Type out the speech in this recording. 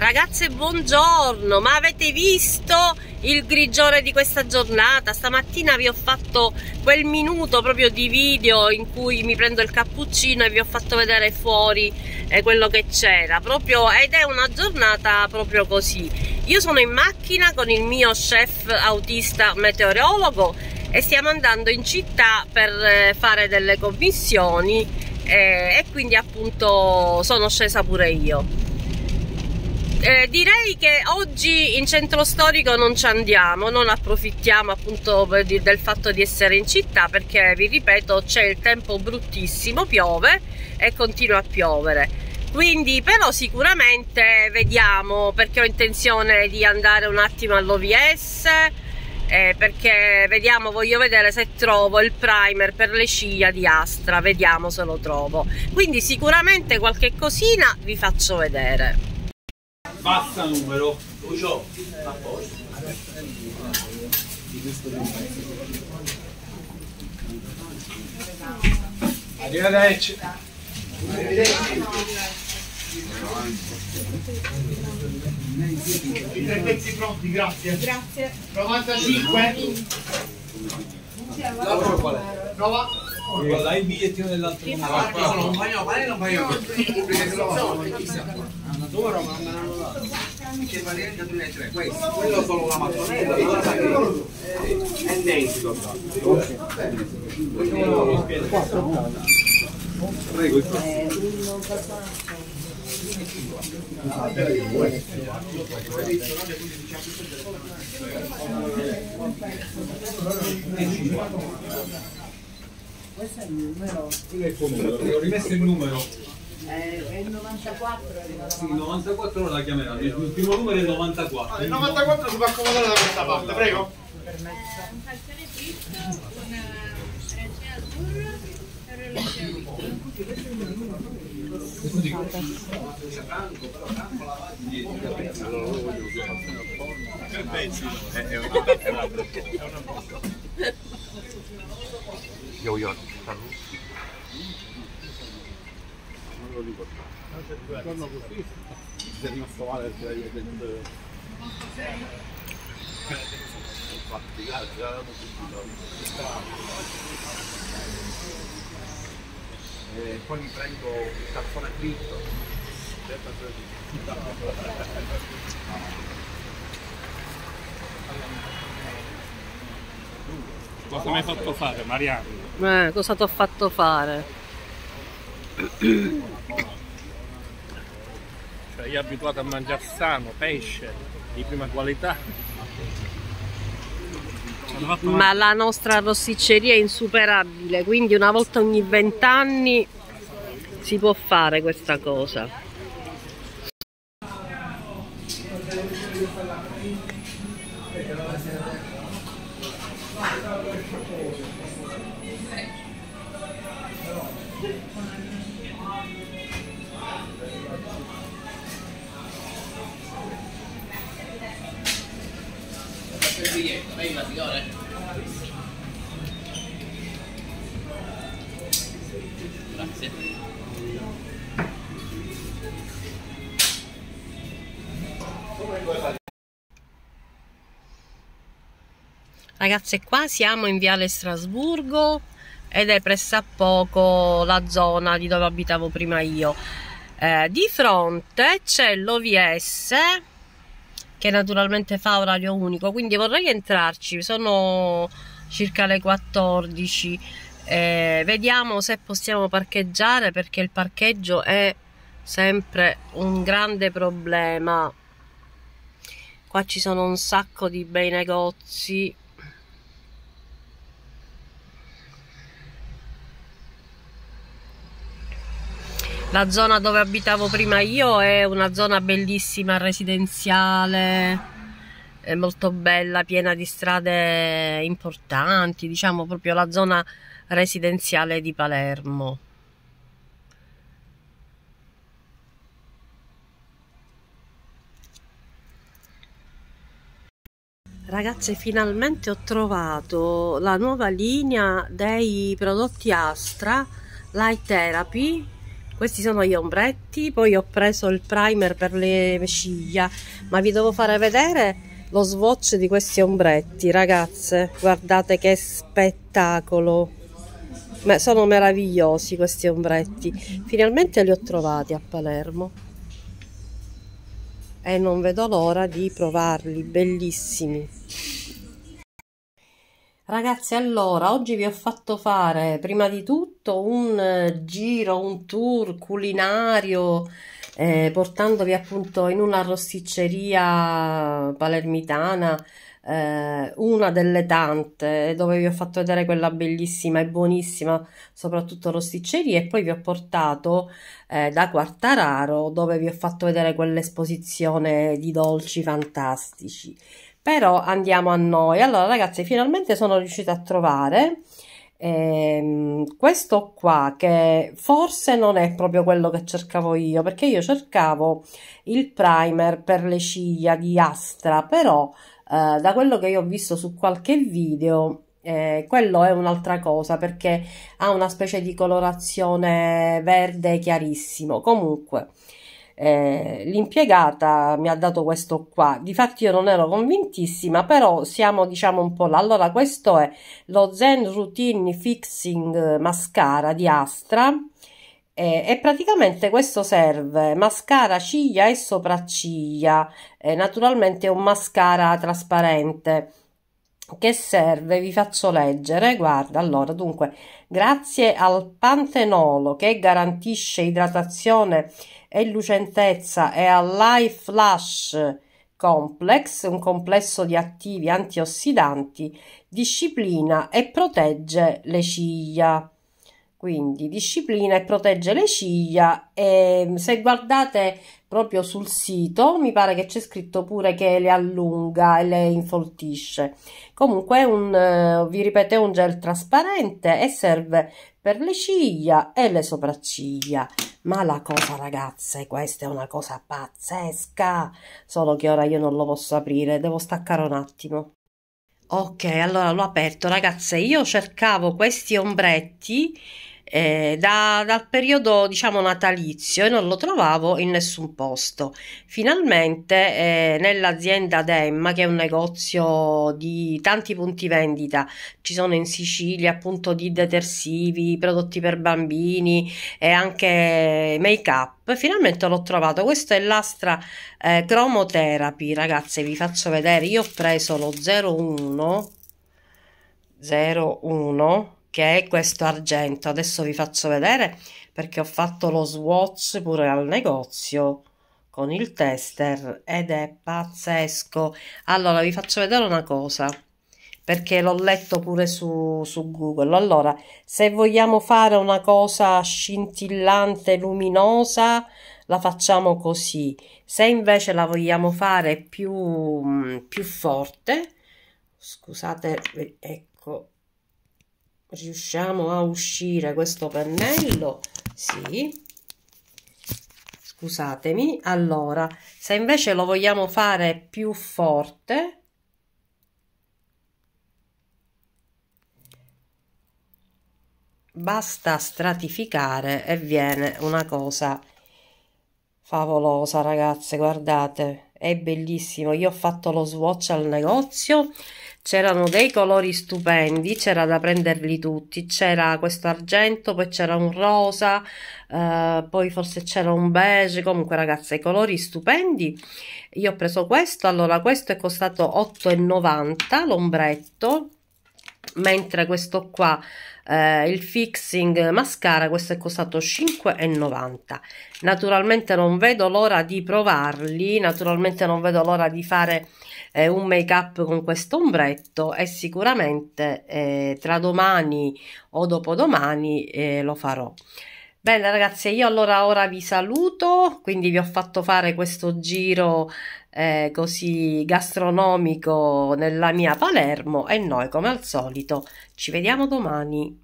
Ragazze buongiorno, ma avete visto il grigiore di questa giornata? Stamattina vi ho fatto quel minuto proprio di video in cui mi prendo il cappuccino e vi ho fatto vedere fuori eh, quello che c'era proprio ed è una giornata proprio così. Io sono in macchina con il mio chef autista meteorologo e stiamo andando in città per eh, fare delle commissioni eh, e quindi appunto sono scesa pure io eh, direi che oggi in centro storico non ci andiamo, non approfittiamo appunto del fatto di essere in città perché vi ripeto c'è il tempo bruttissimo, piove e continua a piovere. Quindi però sicuramente vediamo perché ho intenzione di andare un attimo all'OVS eh, perché vediamo, voglio vedere se trovo il primer per le ciglia di Astra, vediamo se lo trovo. Quindi sicuramente qualche cosina vi faccio vedere. Basta numero. Lucio, a posto. Arrivederci. I tre pezzi pronti, grazie. Grazie. 95. L'altro qual è? Prova. Guarda, il bigliettino dell'altro L'altro sono un bagno, qual è un bagno? Pubbliche soluzioni, chissà. Loro ma me l'hanno dato. Che variante 2 e 3, questo. Quello solo la mattonella, l'altra che è dentro. Prego. Questo è il numero, Quello è il numero, ho rimesso il numero. eh, è il 94 arriva Sì, 94 ora la chiameranno. Il primo numero è il 94. Il 94 si può accomodare da questa parte, prego. Io io non lo dico. Torno così. È rimasto male perché l'hai detto. Infatti, grazie, l'ha dato subito. E poi mi prendo il calzone fritto. Cosa mi hai fatto fare, Mariano? Eh, cosa ti ho fatto fare? Cioè, io abituato a mangiare sano, pesce di prima qualità. Ma la nostra rossicceria è insuperabile, quindi una volta ogni vent'anni si può fare questa cosa. Ragazze, qua siamo in Viale Strasburgo ed è pressappoco la zona di dove abitavo prima io. Eh, di fronte c'è l'OVS che naturalmente fa orario unico, quindi vorrei entrarci, sono circa le 14. Eh, vediamo se possiamo parcheggiare perché il parcheggio è sempre un grande problema. Qua ci sono un sacco di bei negozi La zona dove abitavo prima io è una zona bellissima, residenziale, molto bella, piena di strade importanti, diciamo proprio la zona residenziale di Palermo. Ragazze, finalmente ho trovato la nuova linea dei prodotti Astra Light Therapy questi sono gli ombretti poi ho preso il primer per le ciglia ma vi devo fare vedere lo swatch di questi ombretti ragazze. Guardate che spettacolo. Ma sono meravigliosi questi ombretti. Finalmente li ho trovati a Palermo. E non vedo l'ora di provarli bellissimi Ragazzi, allora, oggi vi ho fatto fare prima di tutto un eh, giro, un tour culinario, eh, portandovi appunto in una rosticceria palermitana, eh, una delle tante, dove vi ho fatto vedere quella bellissima e buonissima, soprattutto rosticceria, e poi vi ho portato eh, da Quartararo, dove vi ho fatto vedere quell'esposizione di dolci fantastici però andiamo a noi. Allora ragazzi finalmente sono riuscita a trovare ehm, questo qua che forse non è proprio quello che cercavo io perché io cercavo il primer per le ciglia di Astra però eh, da quello che io ho visto su qualche video eh, quello è un'altra cosa perché ha una specie di colorazione verde chiarissimo. Comunque eh, l'impiegata mi ha dato questo qua. Difatti io non ero convintissima però siamo diciamo un po' là. Allora questo è lo Zen Routine Fixing Mascara di Astra. Eh, e praticamente questo serve mascara ciglia e sopracciglia. Eh, naturalmente è un mascara trasparente che serve vi faccio leggere guarda allora dunque grazie al pantenolo che garantisce idratazione e lucentezza e al Life Flash Complex, un complesso di attivi antiossidanti, disciplina e protegge le ciglia. Quindi disciplina e protegge le ciglia e se guardate proprio sul sito mi pare che c'è scritto pure che le allunga e le infoltisce. Comunque un, vi ripeto, è un gel trasparente e serve per le ciglia e le sopracciglia. Ma la cosa, ragazze, questa è una cosa pazzesca. Solo che ora io non lo posso aprire, devo staccare un attimo. Ok, allora l'ho aperto, ragazze. Io cercavo questi ombretti eh, da, dal periodo diciamo natalizio e non lo trovavo in nessun posto. Finalmente eh, nell'azienda Demma, che è un negozio di tanti punti vendita, ci sono in Sicilia appunto di detersivi, prodotti per bambini e anche make up. Finalmente l'ho trovato. Questo è l'Astra eh, Chromotherapy, ragazze. Vi faccio vedere. Io ho preso lo 01 01 che è questo argento. Adesso vi faccio vedere perché ho fatto lo swatch pure al negozio con il tester ed è pazzesco. Allora vi faccio vedere una cosa perché l'ho letto pure su, su Google. Allora se vogliamo fare una cosa scintillante luminosa la facciamo così. Se invece la vogliamo fare più, più forte scusate ecco riusciamo a uscire questo pennello? Sì. Scusatemi. Allora se invece lo vogliamo fare più forte basta stratificare e viene una cosa favolosa ragazze guardate è bellissimo. Io ho fatto lo swatch al negozio c'erano dei colori stupendi c'era da prenderli tutti. C'era questo argento poi c'era un rosa eh, poi forse c'era un beige. Comunque ragazzi i colori stupendi. Io ho preso questo. Allora questo è costato 8,90 l'ombretto mentre questo qua eh, il fixing mascara questo è costato 5,90 naturalmente non vedo l'ora di provarli naturalmente non vedo l'ora di fare eh, un make up con questo ombretto e sicuramente eh, tra domani o dopodomani eh, lo farò. Bene ragazzi io allora ora vi saluto quindi vi ho fatto fare questo giro eh, così gastronomico nella mia Palermo. E noi come al solito ci vediamo domani